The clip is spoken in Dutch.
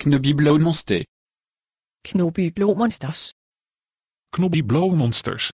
Knobby Blow Monster. Knobby blow Monsters. Knobby Blow Monsters.